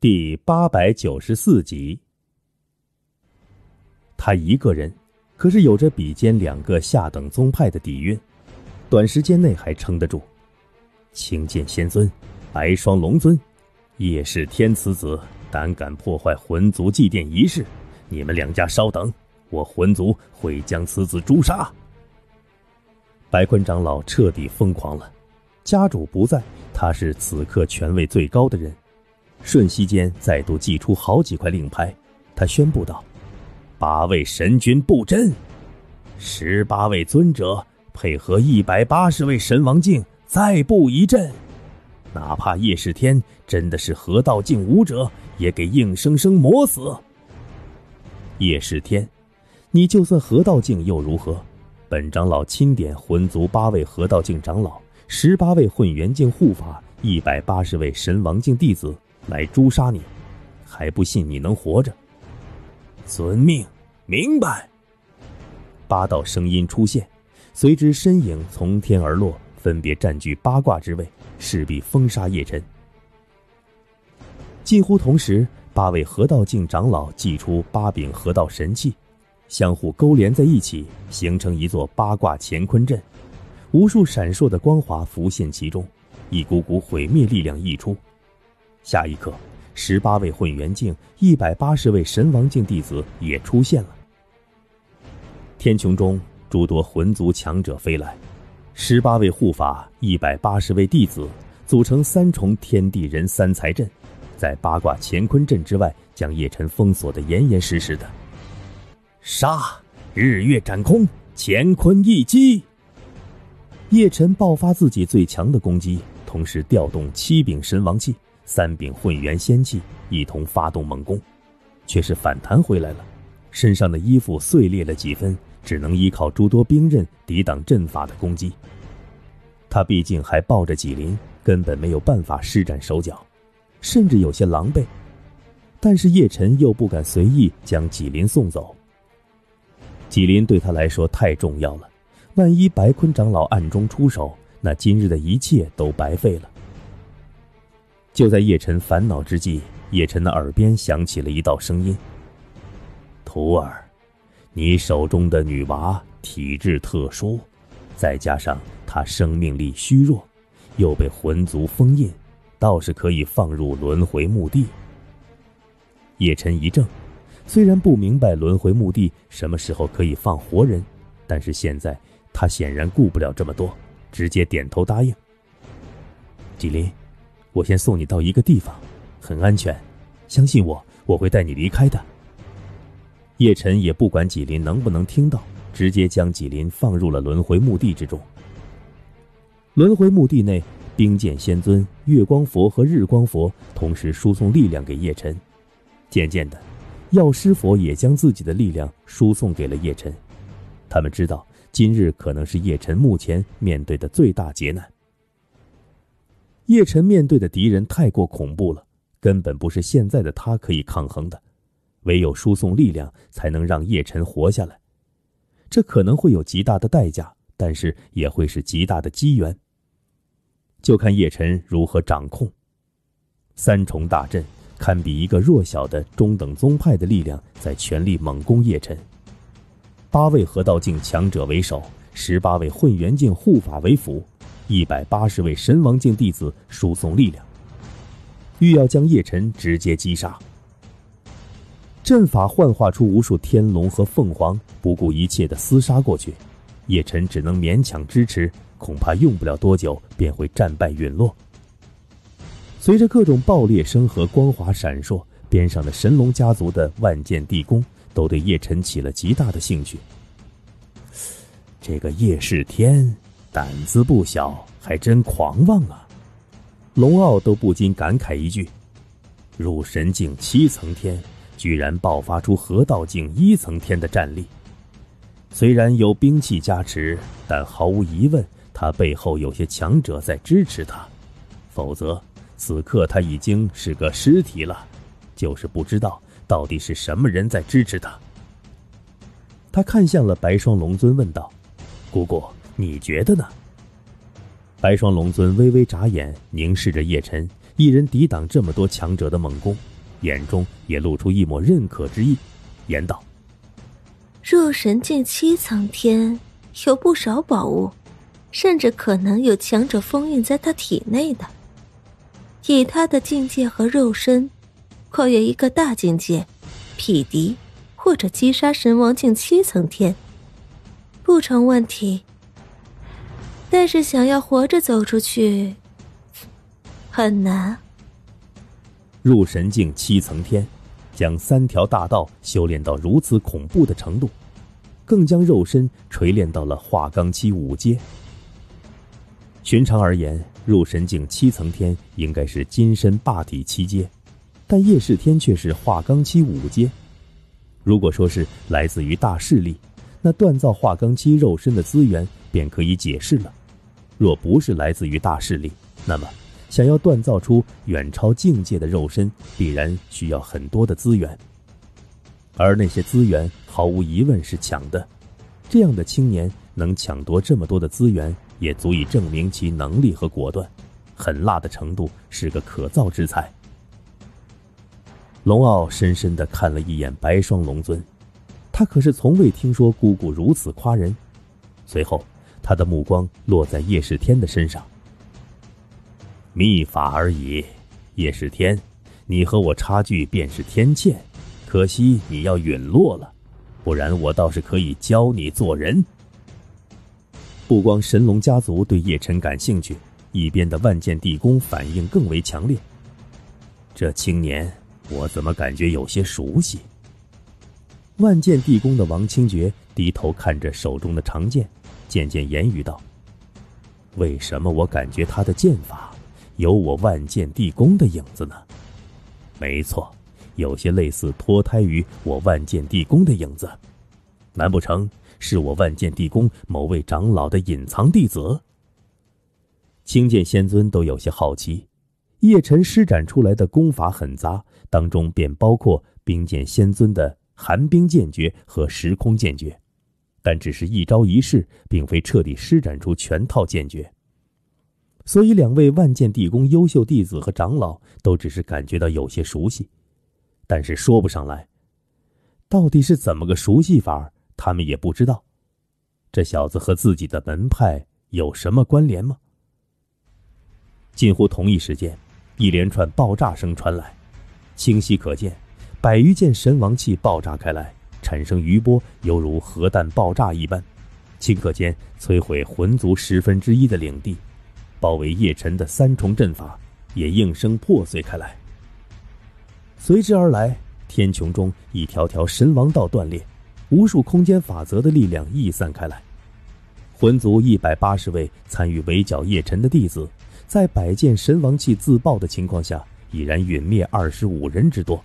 第八百九十四集。他一个人，可是有着比肩两个下等宗派的底蕴，短时间内还撑得住。青剑仙尊、白霜龙尊、叶氏天慈子，胆敢破坏魂族祭奠仪式，你们两家稍等，我魂族会将此子诛杀。白坤长老彻底疯狂了，家主不在，他是此刻权位最高的人，瞬息间再度祭出好几块令牌，他宣布道：“八位神君布阵，十八位尊者配合一百八十位神王境再布一阵，哪怕叶世天真的是河道境武者，也给硬生生磨死。叶世天，你就算河道境又如何？”本长老钦点魂族八位河道境长老、十八位混元境护法、一百八十位神王境弟子来诛杀你，还不信你能活着？遵命，明白。八道声音出现，随之身影从天而落，分别占据八卦之位，势必封杀叶辰。近乎同时，八位河道境长老祭出八柄河道神器。相互勾连在一起，形成一座八卦乾坤阵，无数闪烁的光华浮现其中，一股股毁灭力量溢出。下一刻，十八位混元境、一百八十位神王境弟子也出现了。天穹中，诸多魂族强者飞来，十八位护法、一百八十位弟子组成三重天地人三才阵，在八卦乾坤阵之外，将叶辰封锁的严严实实的。杀！日月斩空，乾坤一击。叶辰爆发自己最强的攻击，同时调动七柄神王器、三柄混元仙器，一同发动猛攻，却是反弹回来了，身上的衣服碎裂了几分，只能依靠诸多兵刃抵挡阵法的攻击。他毕竟还抱着纪灵，根本没有办法施展手脚，甚至有些狼狈。但是叶辰又不敢随意将纪灵送走。纪林对他来说太重要了，万一白坤长老暗中出手，那今日的一切都白费了。就在叶辰烦恼之际，叶辰的耳边响起了一道声音：“徒儿，你手中的女娃体质特殊，再加上她生命力虚弱，又被魂族封印，倒是可以放入轮回墓地。”叶辰一怔。虽然不明白轮回墓地什么时候可以放活人，但是现在他显然顾不了这么多，直接点头答应。纪林，我先送你到一个地方，很安全，相信我，我会带你离开的。叶晨也不管纪林能不能听到，直接将纪林放入了轮回墓地之中。轮回墓地内，冰剑仙尊、月光佛和日光佛同时输送力量给叶晨，渐渐的。药师佛也将自己的力量输送给了叶辰，他们知道今日可能是叶辰目前面对的最大劫难。叶辰面对的敌人太过恐怖了，根本不是现在的他可以抗衡的，唯有输送力量才能让叶辰活下来。这可能会有极大的代价，但是也会是极大的机缘。就看叶辰如何掌控三重大阵。堪比一个弱小的中等宗派的力量，在全力猛攻叶辰。八位合道境强者为首，十八位混元境护法为辅，一百八十位神王境弟子输送力量，欲要将叶辰直接击杀。阵法幻化出无数天龙和凤凰，不顾一切的厮杀过去。叶辰只能勉强支持，恐怕用不了多久便会战败陨落。随着各种爆裂声和光华闪烁，边上的神龙家族的万剑地宫都对叶辰起了极大的兴趣。这个叶世天胆子不小，还真狂妄啊！龙傲都不禁感慨一句：“入神境七层天，居然爆发出河道境一层天的战力。虽然有兵器加持，但毫无疑问，他背后有些强者在支持他，否则……”此刻他已经是个尸体了，就是不知道到底是什么人在支持他。他看向了白霜龙尊，问道：“姑姑，你觉得呢？”白霜龙尊微微眨眼，凝视着叶辰，一人抵挡这么多强者的猛攻，眼中也露出一抹认可之意，言道：“入神境七层天有不少宝物，甚至可能有强者封印在他体内的。以他的境界和肉身，跨越一个大境界，匹敌或者击杀神王境七层天，不成问题。但是想要活着走出去。”很难。入神境七层天，将三条大道修炼到如此恐怖的程度，更将肉身锤炼到了化罡期五阶。寻常而言，入神境七层天应该是金身霸体七阶，但叶世天却是化罡期五阶。如果说是来自于大势力，那锻造化罡期肉身的资源便可以解释了；若不是来自于大势力，那么。想要锻造出远超境界的肉身，必然需要很多的资源，而那些资源毫无疑问是抢的。这样的青年能抢夺这么多的资源，也足以证明其能力和果断。狠辣的程度是个可造之才。龙傲深深的看了一眼白霜龙尊，他可是从未听说姑姑如此夸人。随后，他的目光落在叶世天的身上。秘法而已，叶世天，你和我差距便是天堑，可惜你要陨落了，不然我倒是可以教你做人。不光神龙家族对叶辰感兴趣，一边的万剑地宫反应更为强烈。这青年，我怎么感觉有些熟悉？万剑地宫的王清觉低头看着手中的长剑，渐渐言语道：“为什么我感觉他的剑法？”有我万剑地宫的影子呢，没错，有些类似脱胎于我万剑地宫的影子，难不成是我万剑地宫某位长老的隐藏弟子？青剑仙尊都有些好奇，叶辰施展出来的功法很杂，当中便包括冰剑仙尊的寒冰剑诀和时空剑诀，但只是一招一式，并非彻底施展出全套剑诀。所以，两位万剑地宫优秀弟子和长老都只是感觉到有些熟悉，但是说不上来，到底是怎么个熟悉法，他们也不知道。这小子和自己的门派有什么关联吗？近乎同一时间，一连串爆炸声传来，清晰可见，百余件神王器爆炸开来，产生余波，犹如核弹爆炸一般，顷刻间摧毁魂族十分之一的领地。包围叶辰的三重阵法也应声破碎开来，随之而来，天穹中一条条神王道断裂，无数空间法则的力量溢散开来。魂族一百八十位参与围剿叶辰的弟子，在百件神王器自爆的情况下，已然陨灭二十五人之多，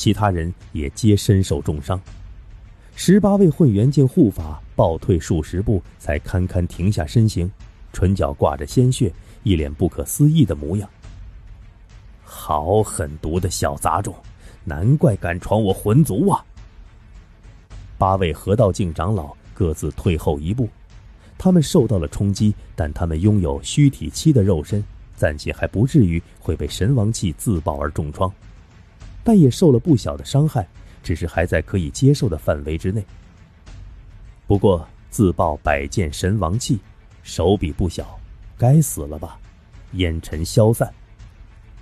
其他人也皆身受重伤。十八位混元境护法暴退数十步，才堪堪停下身形。唇角挂着鲜血，一脸不可思议的模样。好狠毒的小杂种，难怪敢闯我魂族啊！八位河道境长老各自退后一步，他们受到了冲击，但他们拥有虚体期的肉身，暂且还不至于会被神王气自爆而重创，但也受了不小的伤害，只是还在可以接受的范围之内。不过自爆百剑神王气。手笔不小，该死了吧？烟尘消散，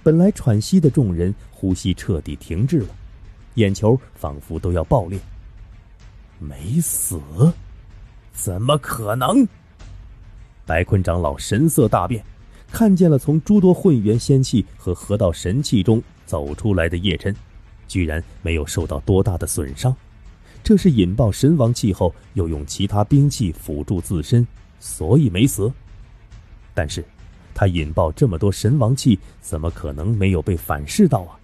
本来喘息的众人呼吸彻底停滞了，眼球仿佛都要爆裂。没死？怎么可能？白坤长老神色大变，看见了从诸多混元仙气和河道神气中走出来的叶琛，居然没有受到多大的损伤。这是引爆神王气后，又用其他兵器辅助自身。所以没死，但是，他引爆这么多神王气，怎么可能没有被反噬到啊？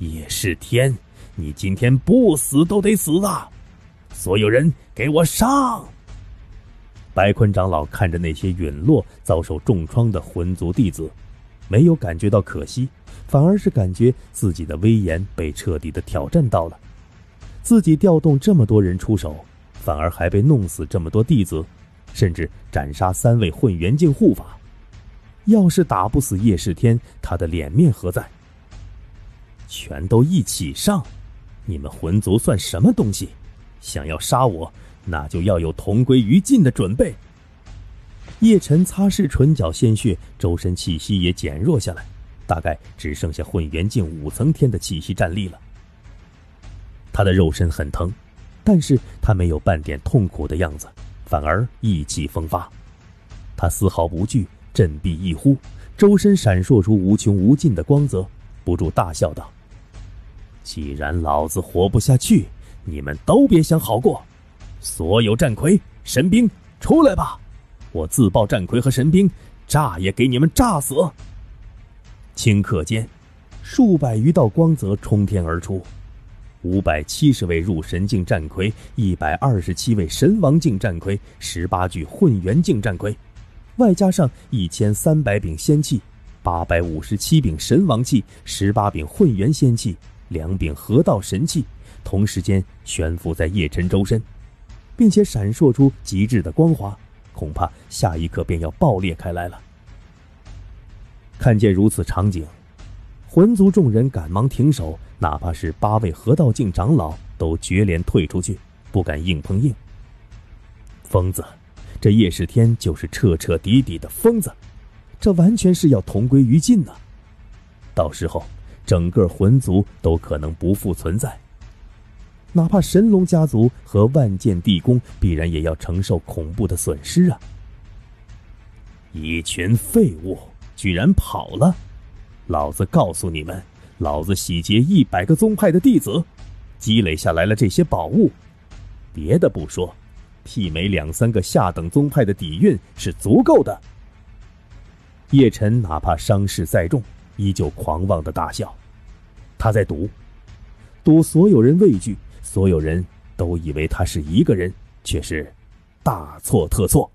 叶世天，你今天不死都得死啊！所有人给我上！白坤长老看着那些陨落、遭受重创的魂族弟子，没有感觉到可惜，反而是感觉自己的威严被彻底的挑战到了。自己调动这么多人出手，反而还被弄死这么多弟子。甚至斩杀三位混元境护法，要是打不死叶世天，他的脸面何在？全都一起上！你们魂族算什么东西？想要杀我，那就要有同归于尽的准备。叶晨擦拭唇角鲜血，周身气息也减弱下来，大概只剩下混元境五层天的气息战力了。他的肉身很疼，但是他没有半点痛苦的样子，反而意气风发。他丝毫不惧，振臂一呼，周身闪烁出无穷无尽的光泽，不住大笑道：“既然老子活不下去，你们都别想好过！所有战魁、神兵，出来吧！我自爆战魁和神兵，炸也给你们炸死！”顷刻间，数百余道光泽冲天而出。五百七十位入神境战魁，一百二十七位神王境战魁，十八具混元境战魁，外加上一千三百柄仙器，八百五十七柄神王器，十八柄混元仙器，两柄河道神器，同时间悬浮在叶辰周身，并且闪烁出极致的光华，恐怕下一刻便要爆裂开来了。看见如此场景。魂族众人赶忙停手，哪怕是八位河道境长老都绝连退出去，不敢硬碰硬。疯子，这叶世天就是彻彻底底的疯子，这完全是要同归于尽呢。到时候，整个魂族都可能不复存在，哪怕神龙家族和万剑地宫必然也要承受恐怖的损失啊！一群废物，居然跑了！老子告诉你们，老子洗劫一百个宗派的弟子，积累下来了这些宝物。别的不说，媲美两三个下等宗派的底蕴是足够的。叶晨哪怕伤势再重，依旧狂妄的大笑。他在赌，赌所有人畏惧，所有人都以为他是一个人，却是大错特错。